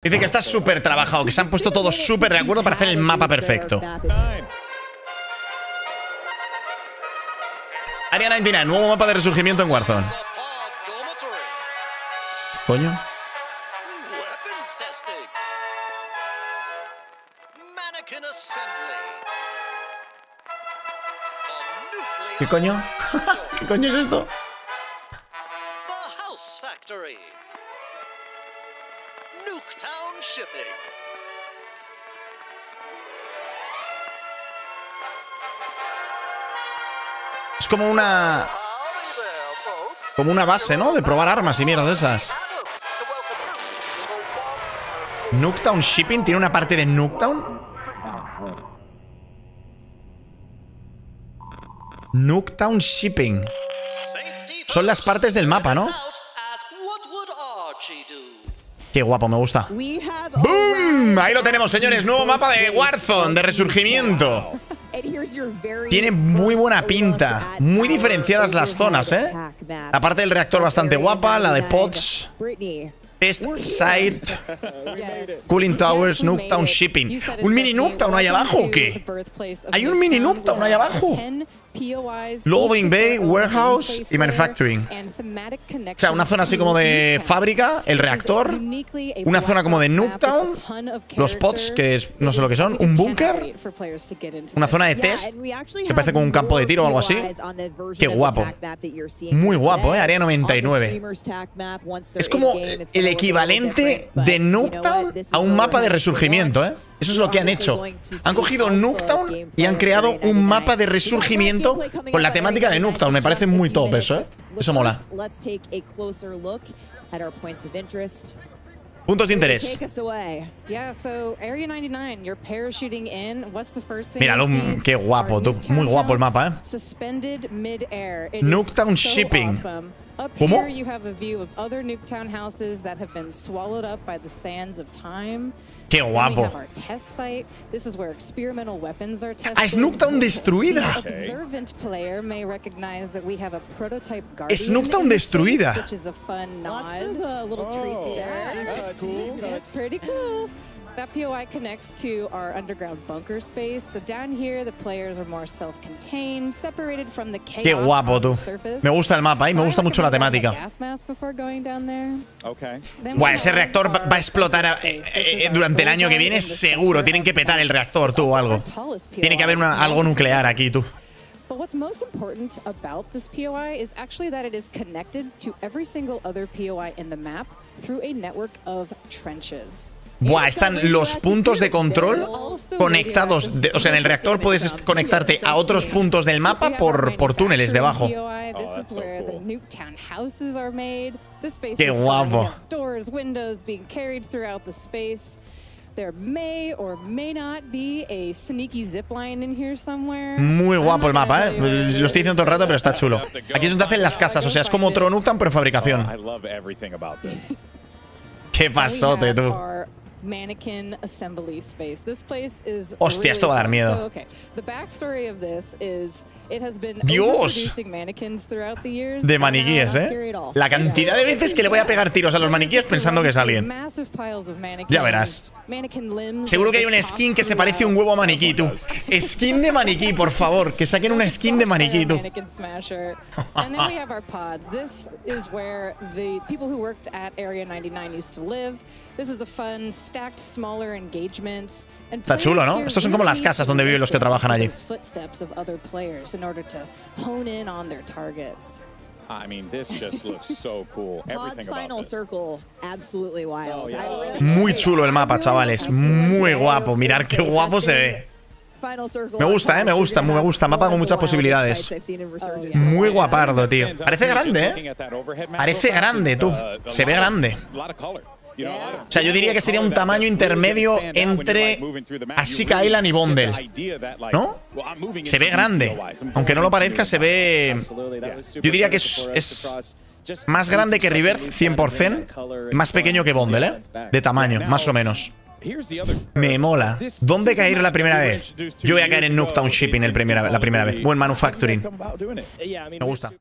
Dice que está súper trabajado, que se han puesto todos súper de acuerdo para hacer el mapa perfecto. Area 99, nuevo mapa de resurgimiento en Warzone. Coño. ¿Qué coño? ¿Qué coño es esto? Nuketown Shipping. Es como una. Como una base, ¿no? De probar armas y mierda de esas. Nuketown Shipping tiene una parte de Nuketown. Nuketown Shipping. Son las partes del mapa, ¿no? Qué guapo, me gusta. ¡Boom! Ahí lo tenemos, señores. Nuevo mapa de Warzone, de resurgimiento. Tiene muy buena pinta. Muy diferenciadas las zonas, ¿eh? La parte del reactor bastante guapa, la de 99. pods. Brittany, Test Site. Cooling Towers, it. Shipping. ¿Un mini. Nuketown ahí abajo o qué? Hay un mini Nuketown. Nuketown ahí abajo. 10 POIs, Loading bay, warehouse y manufacturing. O sea, una zona así como de fábrica, el reactor, una zona como de of los pods, que es- no sé lo que son, un búnker, una zona de test. que parece como un campo de tiro o algo así. Qué guapo. Muy guapo. ¿eh? Área On the 99. streamer's attack map, once they're Es como el equivalente de is a un mapa de resurgimiento. ¿eh? Eso es lo que han hecho. Han cogido Nuketown y han creado un mapa de resurgimiento con la temática de Nuketown. Me parece muy top eso, ¿eh? Eso mola. Puntos de interés. Take us away. Yeah, so Area 99, you're parachuting in. What's the first thing Míralo, qué guapo, tú. Muy guapo el mapa, ¿eh? Nuketown shipping. Awesome. Up ¿Cómo? here you have a view of other Nuketown houses that have been swallowed up by the sands of time. Qué Then we have our test site. This is where experimental weapons are tested. Ah, es Nuketown destruida. The observant player may recognize that we have a prototype Es Guardian Nuketown in the space, destruida. Which is a fun Lots of uh, little treats there. That's cool. That's pretty cool. That POI connects to our underground bunker space. So down here, the players are more self-contained, separated from the chaos Qué guapo, on the tú. Me gusta el mapa y me gusta mucho la recommend wearing a temática. gas mask before going down there. Okay. Then Buah, ese reactor va a explotar bunker eh, space. Eh, durante el año que viene, seguro. Tienen que petar el reactor, tú, o algo. our Tiene que haber una- algo nuclear aquí, tú. But what's most important about this POI is actually that it is connected to every single other POI in the map through a network of trenches. Buah, están los puntos de control conectados. de- o sea, en el reactor puedes conectarte a otros puntos del mapa por, por túneles debajo. Oh, so cool. Qué guapo. Muy guapo el mapa, ¿eh? Lo estoy diciendo todo el rato, pero está chulo. Aquí es donde hacen las casas, o sea, es como otro Nuketown, pero en fabricación. This. Qué pasote, tú. Mannequin assembly space. This place is Hostia, esto va a dar miedo. So, okay, the backstory of this is it has been Dios. mannequins throughout the years. De maniquíes, ¿eh? La cantidad de veces que le voy a pegar tiros a los maniquíes pensando que es alguien. Ya verás. Seguro que hay un skin que se parece a un huevo a maniquí, tú. Skin de maniquí, por favor. Que saquen una skin de maniquí, tú. Mannequin smasher. and then we have our pods. This is where the people who worked at Area 99 used to live. This is the fun, stacked, smaller engagements. And Está chulo, ¿no? Estos son como las casas donde viven los que trabajan allí. I mean, this just looks so cool. Everything about this. Muy chulo el mapa, chavales. Muy guapo. Mirar qué guapo se ve. Final circle Me gusta, eh, me gusta, me gusta. Mapa con muchas posibilidades. Resurgence. Muy guapardo, tío. Out Parece grande, ¿eh? Parece grande, tú. uh, Se ve grande. O sea, yo diría que sería un tamaño intermedio entre Ashika Island y Bondel. ¿No? Se ve grande. Aunque no lo parezca, se ve. Yo diría que es, más grande que Rebirth 100%, más pequeño que Bondel, ¿eh? De tamaño, más o menos. Me mola. ¿Dónde caer la primera vez? Yo voy a caer en Nuketown Shipping el primera, la primera vez. Buen manufacturing. Me gusta.